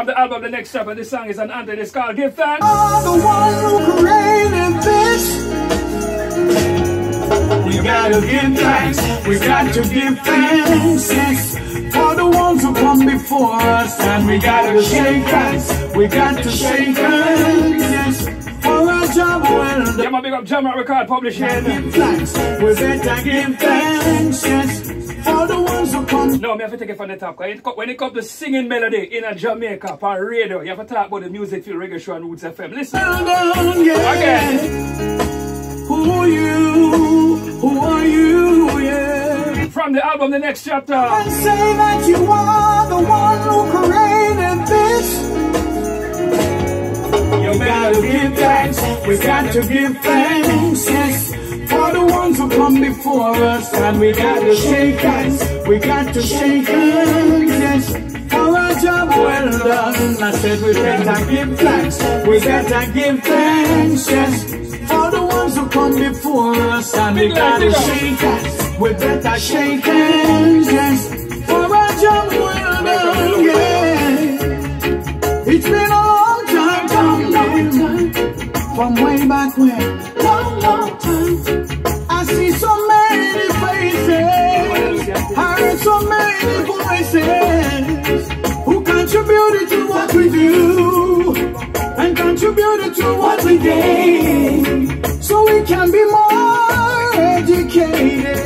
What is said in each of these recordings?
From the album The Next Chapter, this song is an anthem. It's called Give Thanks. the one who created this. We gotta give thanks. We got to give thanks. Yes. For the ones who come before us, and we gotta shake hands. We got to shake hands. Yes. For a job well done. Yeah, my big up Jamrock Record Publishing. Give thanks. We better give thanks. No, me have to take it from the top. When it comes to singing melody in a Jamaica on radio, you have to talk about the Musicphill reggae show on Roots FM. Listen. yeah. Again. Who are you? Who are you? Yeah. From the album The Next Chapter. and say that you are the one who created this. You gotta give thanks, we got to give thanks, come before us, and we gotta shake hands, we got to shake hands, yes, for a job well done. I said we better give thanks, we better give thanks, yes, for the ones who come before us, and we gotta shake hands, we better shake hands, yes, for a job well done, yeah. It's been a long time coming, from way back when, and contributed to what we gain, so we can be more educated.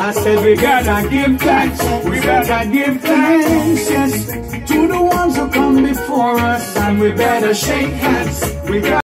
I said we gotta give thanks, we gotta give thanks, yes, to the ones who come before us, and we better shake hands. We got